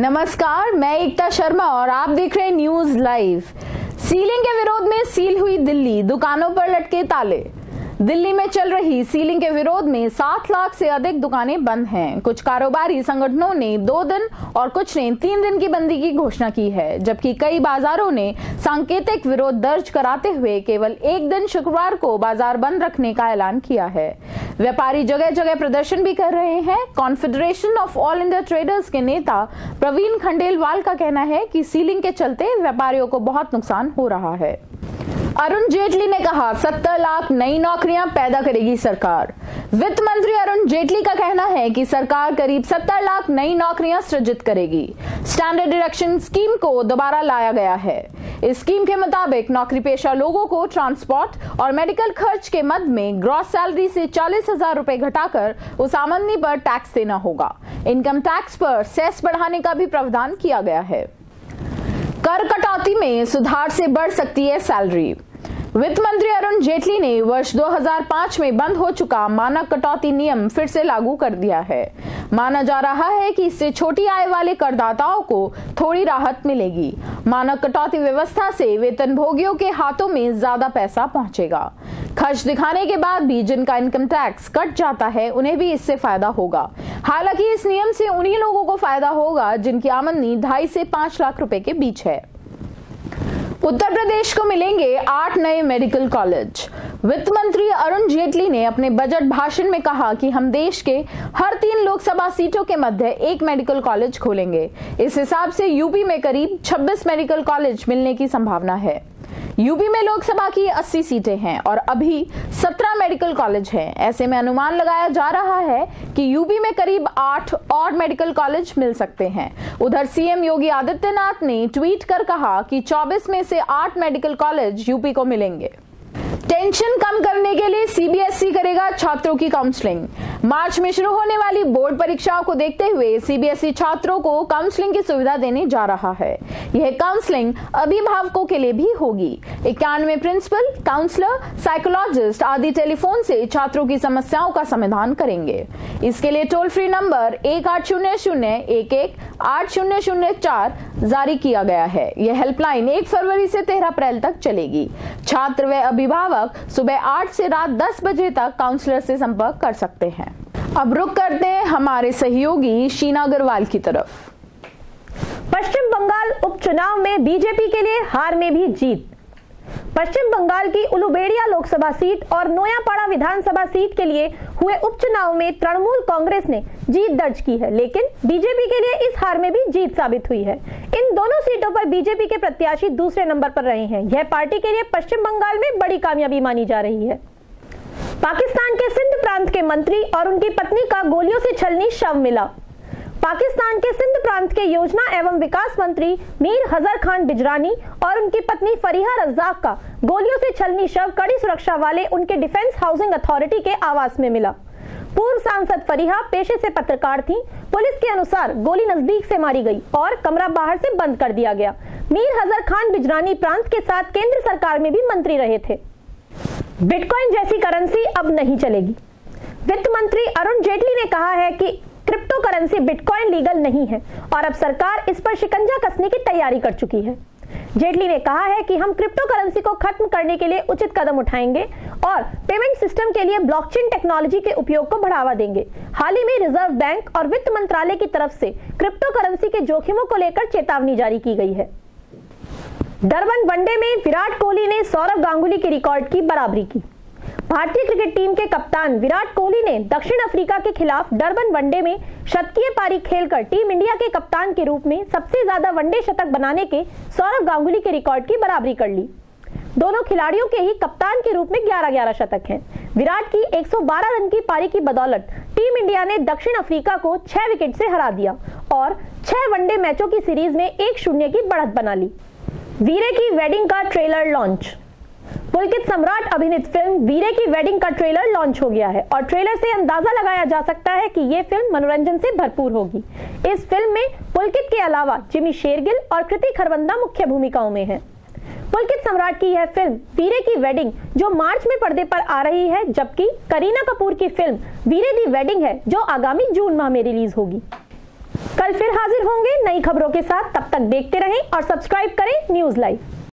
नमस्कार, मैं एकता शर्मा और आप देख रहे हैं न्यूज़ लाइव। सीलिंग के विरोध में सील हुई दिल्ली, दुकानों पर लटके ताले। दिल्ली में चल रही सीलिंग के विरोध में सात लाख से अधिक दुकानें बंद हैं। कुछ कारोबारी संगठनों ने दो दिन और कुछ ने तीन दिन की बंदी की घोषणा की है, जबकि कई बाजारों ने सांकेतिक विरोध दर्ज कराते हुए केवल एक दिन शुक्रवार को बाज़ार बंद रखने का ऐलान किया है। व्यापारी जगह जगह प्रदर्शन भी कर रहे हैं। Confederation of all India traders के नेता प्रवीण खंडेलवाल का कहना है कि सीलिंग के चलते व्यापारियों को बहुत नुकसान हो रहा है। अरुण जेटली ने कहा, सत्तर लाख नई नौकरियाँ पैदा करेगी सरकार। वित्त मंत्री अरुण जेटली का कहना है कि सरकार करीब सत्तर लाख नई नौकरियाँ सृजित करेगी। स्टैंडर्ड डिडक्शन स्कीम को दोबारा लाया गया है। इस स्कीम के मुताबिक नौकरी पेशा लोगों को ट्रांसपोर्ट और मेडिकल खर्च के मद में ग्रॉस सैलरी से चालीस हज़ार रूपए घटाकर उस आमदनी पर टैक्स देना होगा। इनकम टैक्स पर सेस बढ़ाने का भी प्रावधान किया गया है। कर कटौती में सुधार से बढ़ सकती है सैलरी। वित्त मंत्री अरुण जेटली ने वर्ष 2005 में बंद हो चुका मानक कटौती नियम फिर से लागू कर दिया है। माना जा रहा है कि इससे छोटी आय वाले करदाताओं को थोड़ी राहत मिलेगी। मानक कटौती व्यवस्था से वेतन भोगियों के हाथों में ज़्यादा पैसा पहुंचेगा। खर्च दिखाने के बाद भी जिनका इनकम टैक्स कट जाता है, उन्हें भी इससे फ़ायदा होगा। हालाँकि इस नियम से उन्हीं लोगों को फ़ायदा होगा जिनकी आमदनी ढाई से पाँच लाख रुपए के बीच है। उत्तर प्रदेश को मिलेंगे आठ नए मेडिकल कॉलेज। वित्त मंत्री अरुण जेटली ने अपने बजट भाषण में कहा कि हम देश के हर तीन लोकसभा सीटों के मध्य एक मेडिकल कॉलेज खोलेंगे। इस हिसाब से यूपी में करीब 26 मेडिकल कॉलेज मिलने की संभावना है। यूपी में लोकसभा की 80 सीटें हैं और अभी 17 मेडिकल कॉलेज हैं। ऐसे में अनुमान लगाया जा रहा है कि यूपी में करीब 8 और मेडिकल कॉलेज मिल सकते हैं। उधर सीएम योगी आदित्यनाथ ने ट्वीट कर कहा कि 24 में से 8 मेडिकल कॉलेज यूपी को मिलेंगे। टेंशन कम करने के लिए सीबीएसई करेगा छात्रों की काउंसलिंग। मार्च में शुरू होने वाली बोर्ड परीक्षाओं को देखते हुए सीबीएसई छात्रों को काउंसलिंग की सुविधा देने जा रहा है। यह काउंसलिंग अभिभावकों के लिए भी होगी। इक्यानवे प्रिंसिपल काउंसलर साइकोलॉजिस्ट आदि टेलीफोन से छात्रों की समस्याओं का समाधान करेंगे। इसके लिए टोल फ्री नंबर एक आठ शून्य शून्य एक एक आठ शून्य शून्य चार जारी किया गया है। यह हेल्पलाइन एक फरवरी से तेरह अप्रैल तक चलेगी। छात्र व अभिभावक सुबह आठ से रात दस बजे तक काउंसलर से संपर्क कर सकते हैं। अब रुक करते हैं हमारे सहयोगी शीना अग्रवाल की तरफ़। पश्चिम बंगाल उपचुनाव में बीजेपी के लिए हार में भी जीत। पश्चिम बंगाल की उलुबेड़िया लोकसभा सीट और नोयापाड़ा विधानसभा सीट के लिए हुए उपचुनाव में तृणमूल कांग्रेस ने जीत दर्ज की है, लेकिन बीजेपी के लिए इस हार में भी जीत साबित हुई है। इन दोनों सीटों पर बीजेपी के प्रत्याशी दूसरे नंबर पर रहे हैं। यह पार्टी के लिए पश्चिम बंगाल में बड़ी कामयाबी मानी जा रही है। पाकिस्तान के सिंध प्रांत के मंत्री और उनकी पत्नी का गोलियों से छलनी, शव मिला। पाकिस्तान के सिंध प्रांत के योजना एवं विकास मंत्री मीर हजर खान बिजरानी और उनकी पत्नी फरीहा रज्जाक का गोलियों से छलनी, शव कड़ी सुरक्षा वाले उनके डिफेंस हाउसिंग अथॉरिटी के आवास में मिला। पूर्व सांसद फरीहा पेशे से पत्रकार थी। पुलिस के अनुसार गोली नज़दीक से मारी गई और कमरा बाहर से बंद कर दिया गया। मीर हजर खान बिजरानी प्रांत के साथ केंद्र सरकार में भी मंत्री रहे थे। बिटकॉइन जैसी करेंसी अब नहीं चलेगी। वित्त मंत्री अरुण जेटली ने कहा है कि क्रिप्टो करेंसी बिटकॉइन लीगल नहीं है और अब सरकार इस पर शिकंजा कसने की तैयारी कर चुकी है। जेटली ने कहा है कि हम क्रिप्टो करेंसी को खत्म करने के लिए उचित कदम उठाएँगे और पेमेंट सिस्टम के लिए ब्लॉकचेन टेक्नोलॉजी के उपयोग को बढ़ावा देंगे। हाल ही में रिज़र्व बैंक और वित्त मंत्रालय की तरफ़ से क्रिप्टो करेंसी के जोखिमों को लेकर चेतावनी जारी की गई है। डरबन वनडे में विराट कोहली ने सौरभ गांगुली के रिकॉर्ड की बराबरी की। भारतीय क्रिकेट टीम के कप्तान विराट कोहली ने दक्षिण अफ्रीका के खिलाफ डरबन वनडे में शतकीय पारी खेलकर टीम इंडिया के कप्तान के रूप में सबसे ज़्यादा वनडे शतक बनाने के सौरभ गांगुली के रिकॉर्ड की बराबरी कर ली। दोनों खिलाड़ियों के ही कप्तान के रूप में 11-11 शतक हैं। विराट की 112 रन की पारी की बदौलत टीम इंडिया ने दक्षिण अफ्रीका को 6 विकेट से हरा दिया और 6 वनडे मैचों की सीरीज़ में एक शून्य की बढ़त बना ली। वीरे की वेडिंग का ट्रेलर लॉन्च पुलकित सम्राट अभिनीत फ़िल्म वीरे की वेडिंग का ट्रेलर लॉन्च हो गया है और ट्रेलर से अंदाज़ा लगाया जा सकता है कि ये फ़िल्म मनोरंजन से भरपूर होगी। इस फ़िल्म में पुलकित के अलावा जिमी शेरगिल और कृति खरबंदा मुख्य भूमिकाओं में है। पुलकित सम्राट की यह फ़िल्म वीरे की वेडिंग जो मार्च में पर्दे पर आ रही है, जबकि करीना कपूर की फ़िल्म वीरे दी वेडिंग है जो आगामी जून माह में रिलीज़ होगी। कल फिर हाजिर होंगे नई खबरों के साथ। तब तक देखते रहें और सब्सक्राइब करें न्यूज़ लाइव।